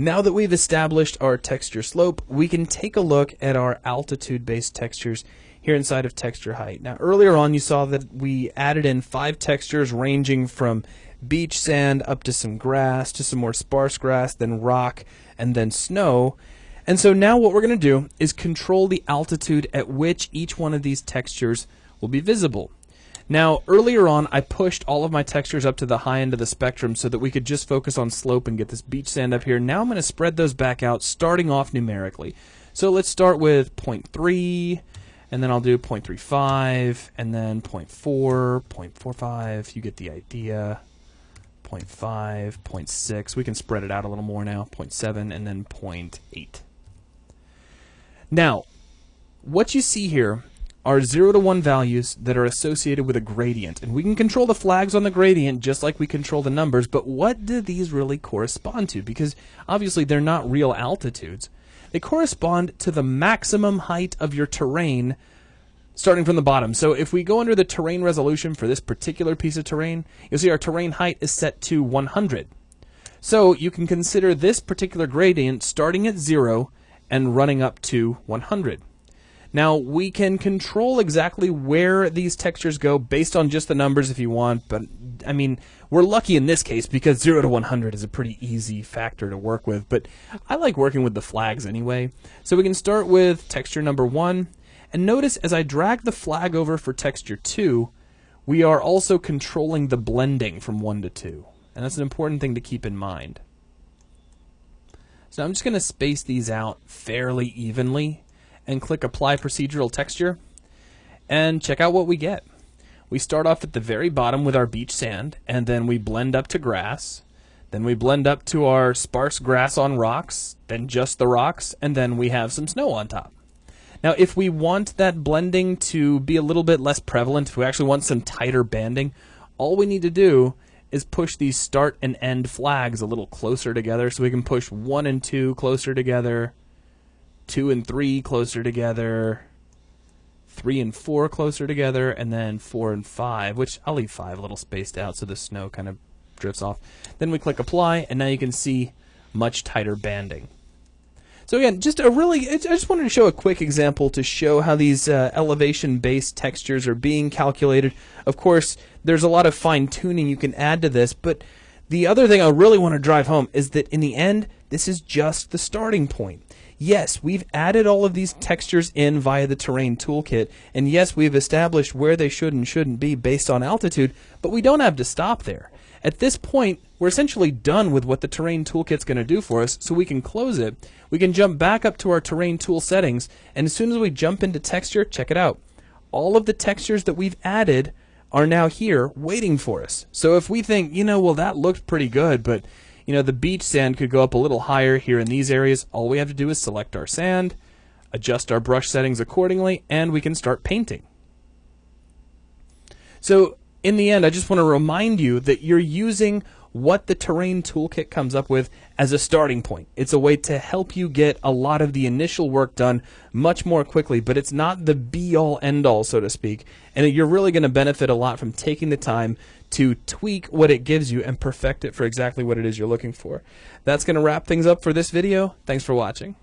Now that we've established our texture slope, we can take a look at our altitude-based textures here inside of texture height. Now earlier on you saw that we added in five textures ranging from beach sand up to some grass, to some more sparse grass, then rock, and then snow. And so now what we're going to do is control the altitude at which each one of these textures will be visible. Now, earlier on, I pushed all of my textures up to the high end of the spectrum so that we could just focus on slope and get this beach sand up here. Now I'm going to spread those back out, starting off numerically. So let's start with 0.3, and then I'll do 0.35, and then 0.4, 0.45. You get the idea. 0.5, 0.6. We can spread it out a little more now. 0.7, and then 0.8. Now, what you see here are 0 to 1 values that are associated with a gradient. And we can control the flags on the gradient just like we control the numbers, but what do these really correspond to? Because obviously they're not real altitudes. They correspond to the maximum height of your terrain starting from the bottom. So if we go under the terrain resolution for this particular piece of terrain, you'll see our terrain height is set to 100. So you can consider this particular gradient starting at 0 and running up to 100. Now, we can control exactly where these textures go based on just the numbers if you want, but I mean, we're lucky in this case because 0 to 100 is a pretty easy factor to work with, but I like working with the flags anyway. So we can start with texture number 1, and notice as I drag the flag over for texture 2, we are also controlling the blending from 1 to 2, and that's an important thing to keep in mind. So I'm just going to space these out fairly evenly and click Apply Procedural Texture and check out what we get. We start off at the very bottom with our beach sand, and then we blend up to grass. Then we blend up to our sparse grass on rocks, then just the rocks, and then we have some snow on top. Now, if we want that blending to be a little bit less prevalent, if we actually want some tighter banding, all we need to do is push these start and end flags a little closer together so we can push 1 and 2 closer together, two and three closer together, three and four closer together, and then four and five, which I'll leave five a little spaced out so the snow kind of drifts off. Then we click apply, and now you can see much tighter banding. So again, just a really, I just wanted to show a quick example to show how these uh, elevation-based textures are being calculated. Of course, there's a lot of fine tuning you can add to this, but the other thing I really want to drive home is that in the end, this is just the starting point yes, we've added all of these textures in via the terrain toolkit, and yes, we've established where they should and shouldn't be based on altitude, but we don't have to stop there. At this point, we're essentially done with what the terrain toolkit's going to do for us, so we can close it. We can jump back up to our terrain tool settings, and as soon as we jump into texture, check it out. All of the textures that we've added are now here waiting for us. So if we think, you know, well, that looked pretty good, but you know, the beach sand could go up a little higher here in these areas. All we have to do is select our sand, adjust our brush settings accordingly, and we can start painting. So in the end, I just want to remind you that you're using what the terrain toolkit comes up with as a starting point. It's a way to help you get a lot of the initial work done much more quickly, but it's not the be all end all, so to speak. And you're really going to benefit a lot from taking the time to tweak what it gives you and perfect it for exactly what it is you're looking for. That's going to wrap things up for this video. Thanks for watching.